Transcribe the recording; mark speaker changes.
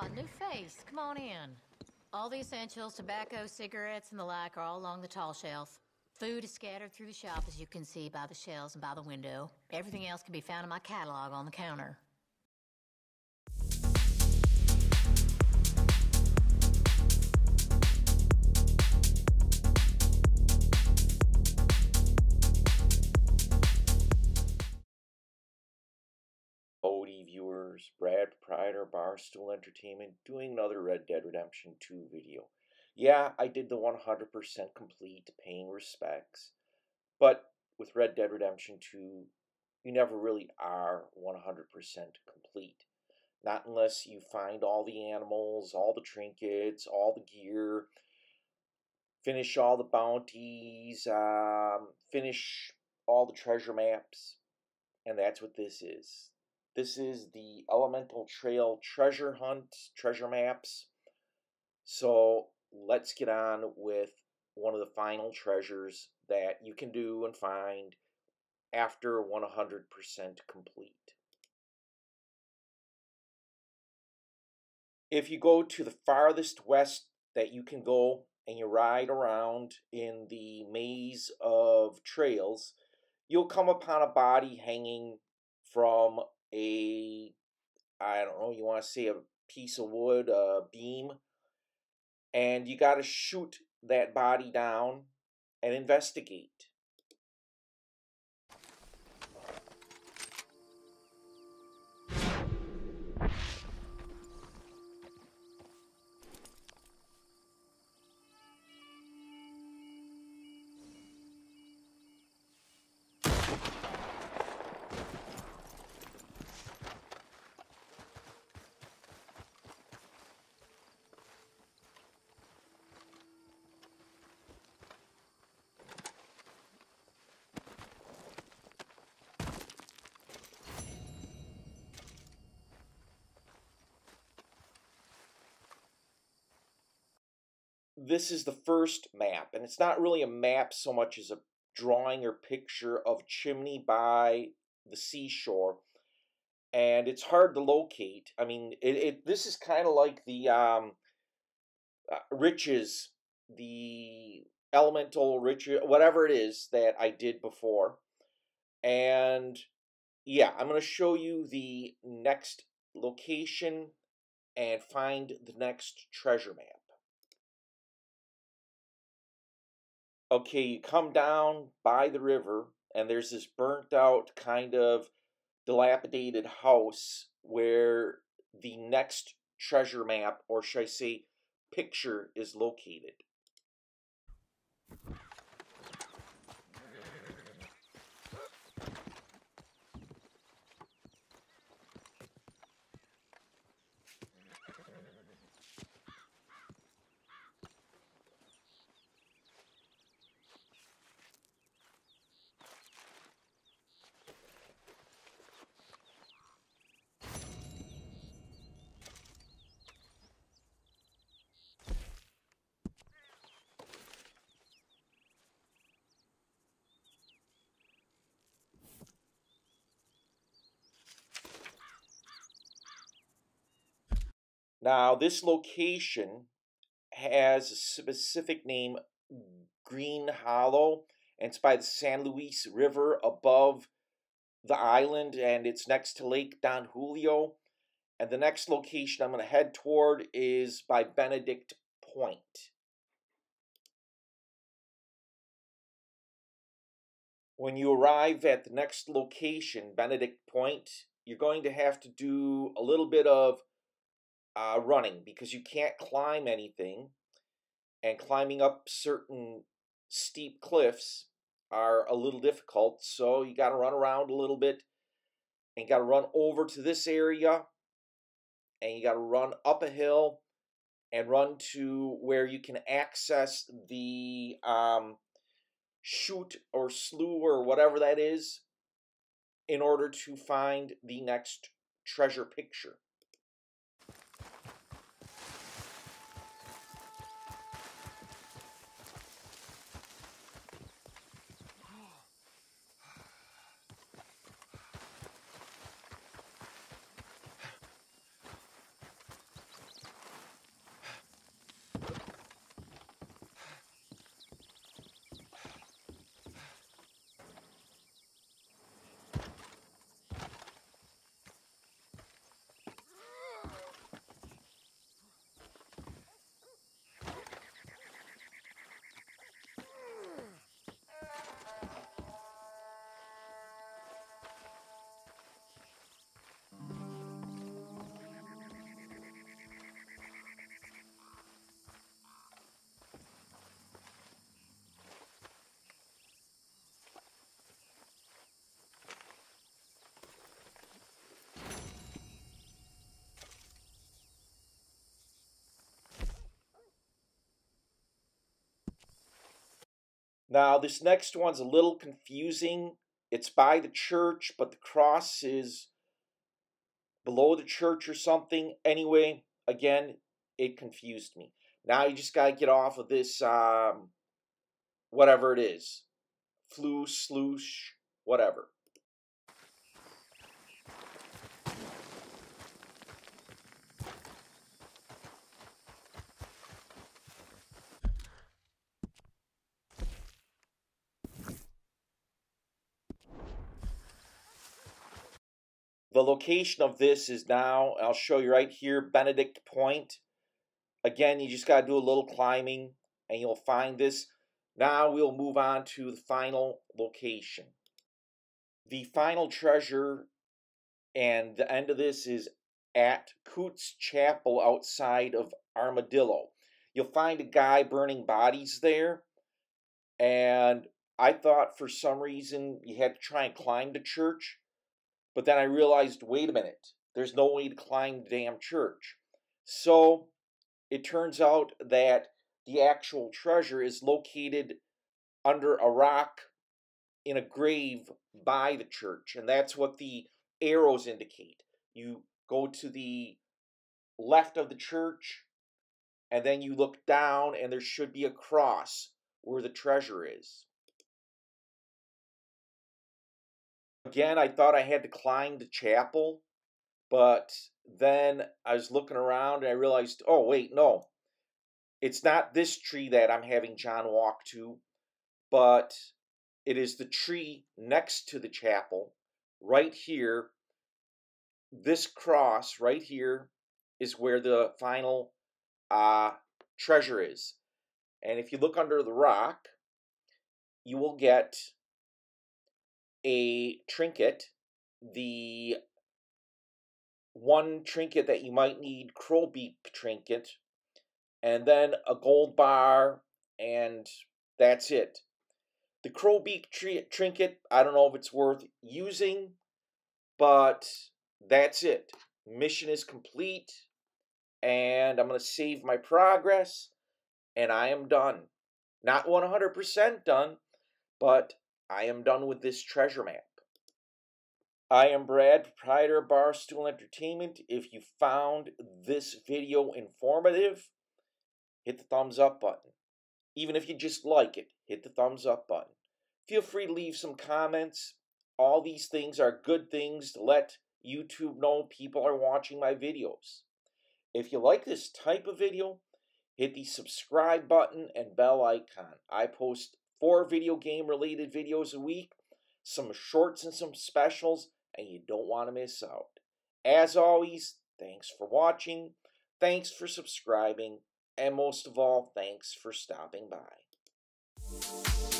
Speaker 1: Oh, new face. Come on in. All the essentials, tobacco, cigarettes, and the like are all along the tall shelf. Food is scattered through the shop, as you can see by the shelves and by the window. Everything else can be found in my catalog on the counter.
Speaker 2: Proprietor, Barstool Entertainment, doing another Red Dead Redemption 2 video. Yeah, I did the 100% complete paying respects, but with Red Dead Redemption 2, you never really are 100% complete. Not unless you find all the animals, all the trinkets, all the gear, finish all the bounties, um, finish all the treasure maps, and that's what this is. This is the Elemental Trail treasure hunt, treasure maps. So let's get on with one of the final treasures that you can do and find after 100% complete. If you go to the farthest west that you can go and you ride around in the maze of trails, you'll come upon a body hanging from a I don't know, you want to say a piece of wood, a beam, and you got to shoot that body down and investigate. This is the first map, and it's not really a map so much as a drawing or picture of chimney by the seashore, and it's hard to locate. I mean, it, it this is kind of like the um, uh, riches, the elemental riches, whatever it is that I did before, and yeah, I'm going to show you the next location and find the next treasure map. Okay, you come down by the river, and there's this burnt out kind of dilapidated house where the next treasure map, or should I say, picture, is located. Now, this location has a specific name, Green Hollow, and it's by the San Luis River above the island, and it's next to Lake Don Julio. And the next location I'm going to head toward is by Benedict Point. When you arrive at the next location, Benedict Point, you're going to have to do a little bit of uh, running because you can't climb anything, and climbing up certain steep cliffs are a little difficult. So you got to run around a little bit, and got to run over to this area, and you got to run up a hill, and run to where you can access the um, chute or slough or whatever that is in order to find the next treasure picture. Now, this next one's a little confusing. It's by the church, but the cross is below the church or something. Anyway, again, it confused me. Now you just got to get off of this, um, whatever it is. Flu, sloosh, whatever. The location of this is now, I'll show you right here, Benedict Point. Again, you just got to do a little climbing and you'll find this. Now we'll move on to the final location. The final treasure and the end of this is at Coots Chapel outside of Armadillo. You'll find a guy burning bodies there. And I thought for some reason you had to try and climb the church. But then I realized, wait a minute, there's no way to climb the damn church. So it turns out that the actual treasure is located under a rock in a grave by the church. And that's what the arrows indicate. You go to the left of the church, and then you look down, and there should be a cross where the treasure is. Again, I thought I had to climb the chapel, but then I was looking around and I realized, oh, wait, no. It's not this tree that I'm having John walk to, but it is the tree next to the chapel, right here. This cross right here is where the final uh, treasure is. And if you look under the rock, you will get a trinket, the one trinket that you might need, Crowbeak trinket, and then a gold bar, and that's it. The Crowbeak trinket, I don't know if it's worth using, but that's it. Mission is complete, and I'm going to save my progress, and I am done. Not 100% done, but I am done with this treasure map. I am Brad, proprietor of Barstool Entertainment. If you found this video informative, hit the thumbs up button. Even if you just like it, hit the thumbs up button. Feel free to leave some comments. All these things are good things to let YouTube know people are watching my videos. If you like this type of video, hit the subscribe button and bell icon. I post four video game related videos a week, some shorts and some specials, and you don't want to miss out. As always, thanks for watching, thanks for subscribing, and most of all, thanks for stopping by.